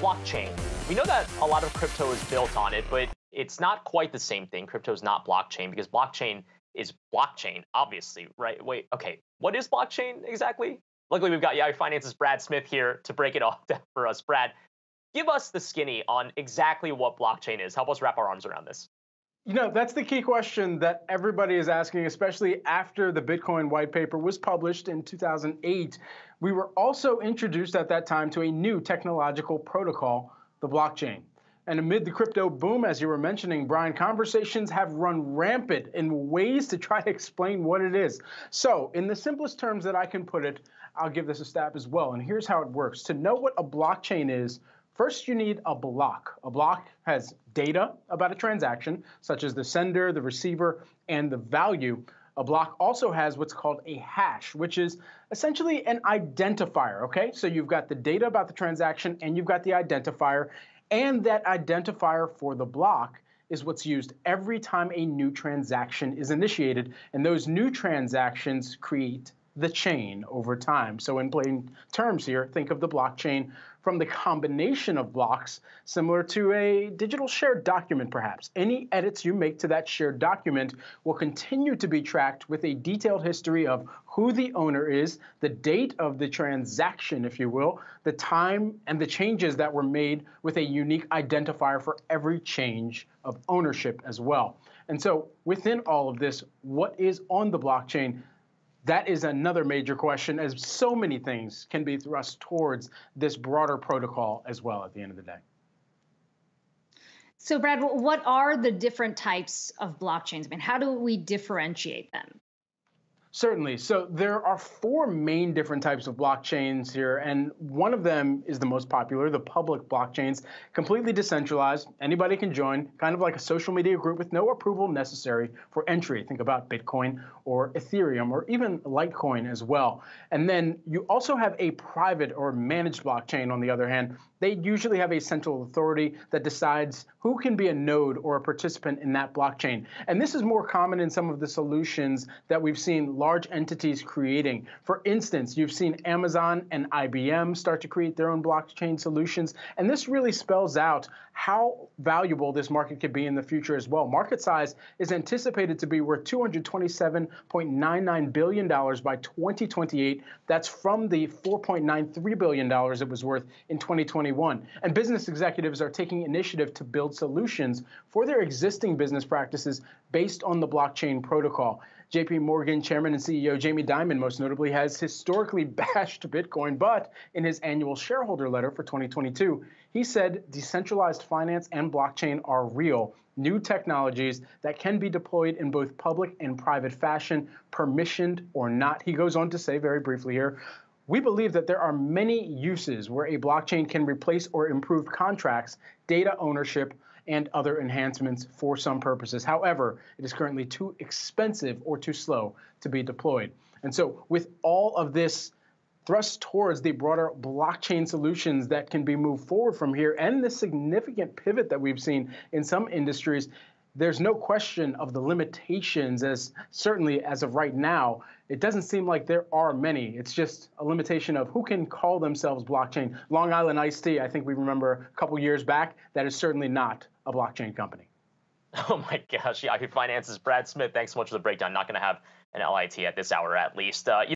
blockchain. We know that a lot of crypto is built on it, but it's not quite the same thing. Crypto is not blockchain because blockchain is blockchain, obviously, right? Wait, okay. What is blockchain exactly? Luckily, we've got Yahoo Finance's Brad Smith here to break it all down for us. Brad, give us the skinny on exactly what blockchain is. Help us wrap our arms around this. You know, that's the key question that everybody is asking, especially after the Bitcoin white paper was published in 2008. We were also introduced at that time to a new technological protocol, the blockchain. And amid the crypto boom, as you were mentioning, Brian, conversations have run rampant in ways to try to explain what it is. So, in the simplest terms that I can put it, I'll give this a stab as well. And here's how it works. To know what a blockchain is, First, you need a block. A block has data about a transaction, such as the sender, the receiver, and the value. A block also has what's called a hash, which is essentially an identifier, okay? So you've got the data about the transaction and you've got the identifier, and that identifier for the block is what's used every time a new transaction is initiated, and those new transactions create the chain over time. So in plain terms here, think of the blockchain from the combination of blocks, similar to a digital shared document perhaps. Any edits you make to that shared document will continue to be tracked with a detailed history of who the owner is, the date of the transaction, if you will, the time and the changes that were made with a unique identifier for every change of ownership as well. And so within all of this, what is on the blockchain? That is another major question, as so many things can be thrust towards this broader protocol as well at the end of the day. So, Brad, what are the different types of blockchains? I mean, how do we differentiate them? Certainly. So there are four main different types of blockchains here, and one of them is the most popular, the public blockchains, completely decentralized. Anybody can join, kind of like a social media group with no approval necessary for entry. Think about Bitcoin or Ethereum or even Litecoin as well. And then you also have a private or managed blockchain on the other hand. They usually have a central authority that decides who can be a node or a participant in that blockchain. And this is more common in some of the solutions that we've seen large entities creating. For instance, you've seen Amazon and IBM start to create their own blockchain solutions. And this really spells out how valuable this market could be in the future as well. Market size is anticipated to be worth $227.99 billion by 2028. That's from the $4.93 billion it was worth in 2021. And business executives are taking initiative to build solutions for their existing business practices based on the blockchain protocol. JP Morgan chairman and CEO Jamie Dimon, most notably, has historically bashed Bitcoin, but in his annual shareholder letter for 2022, he said decentralized finance and blockchain are real, new technologies that can be deployed in both public and private fashion, permissioned or not. He goes on to say very briefly here, we believe that there are many uses where a blockchain can replace or improve contracts, data ownership, and other enhancements for some purposes. However, it is currently too expensive or too slow to be deployed. And so with all of this thrust towards the broader blockchain solutions that can be moved forward from here and the significant pivot that we've seen in some industries, there's no question of the limitations as certainly as of right now it doesn't seem like there are many. It's just a limitation of who can call themselves blockchain. Long island iced tea i think we remember a couple years back that is certainly not a blockchain company. Oh my gosh yahoo finance's brad smith thanks so much for the breakdown. Not going to have an lit at this hour at least. Uh,